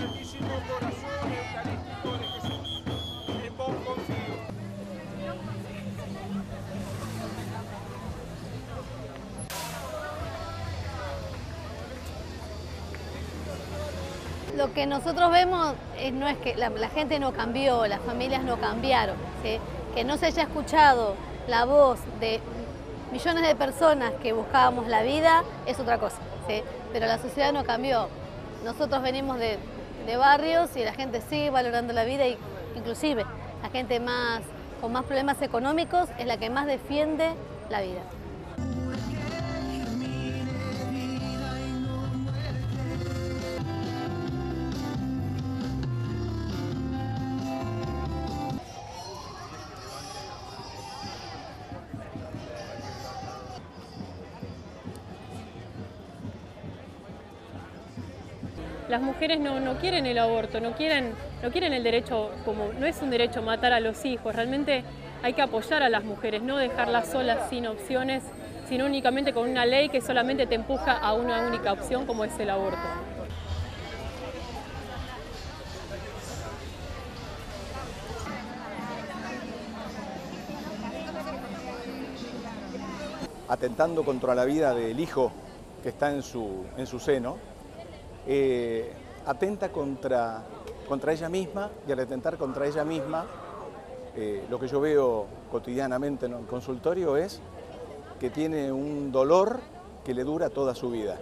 Sacratissimo corazón de Jesús, en vos confío. Lo que nosotros vemos no es que la, gente no cambió, las familias no cambiaron, que no se haya escuchado la voz de millones de personas que buscábamos la vida es otra cosa, pero la sociedad no cambió. Nosotros venimos de, de barrios y la gente sigue valorando la vida y inclusive la gente más, con más problemas económicos es la que más defiende la vida. Las mujeres no, no quieren el aborto, no quieren, no quieren el derecho, como no es un derecho matar a los hijos, realmente hay que apoyar a las mujeres, no dejarlas solas sin opciones, sino únicamente con una ley que solamente te empuja a una única opción como es el aborto. atentando contra la vida del hijo que está en su, en su seno, eh, atenta contra, contra ella misma y al atentar contra ella misma, eh, lo que yo veo cotidianamente en el consultorio es que tiene un dolor que le dura toda su vida.